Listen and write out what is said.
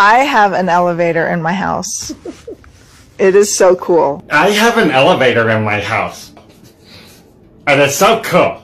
I have an elevator in my house. It is so cool. I have an elevator in my house. And it's so cool.